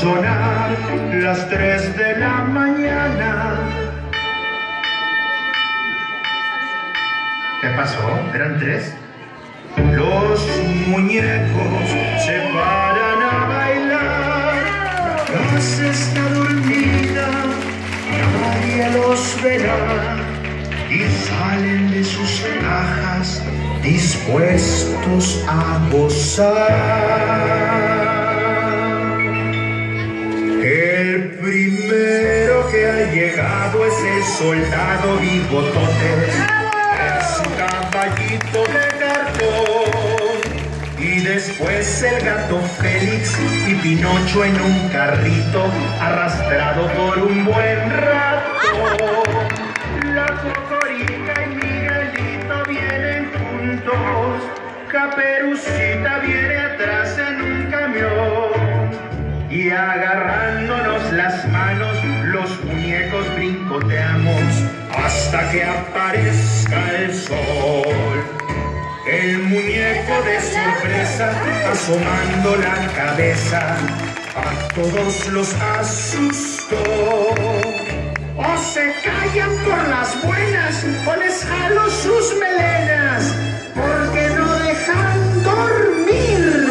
sonar las tres de la mañana. ¿Qué pasó? ¿Eran tres? Los muñecos se paran a bailar. La casa está dormida, nadie los verá. Y salen de sus cajas dispuestos a gozar. Llegado es el soldado bigotote en su caballito de cartón. Y después el gato Félix y Pinocho en un carrito arrastrado por un buen rato. La Cocorica y Miguelito vienen juntos, Caperucita viene atrás en un camión y agarrándonos las manos los hasta que aparezca el sol. El muñeco de sorpresa asomando la cabeza a todos los asustó. O se callan por las buenas o les jalo sus melenas porque no dejan dormir.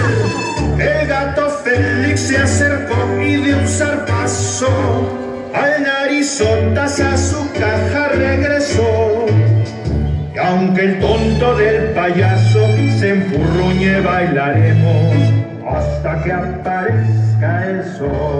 El gato Félix se acercó y de un zarpazo al narizotas a su caja regresó. Y aunque el tonto del payaso se empurruñe, bailaremos hasta que aparezca el sol.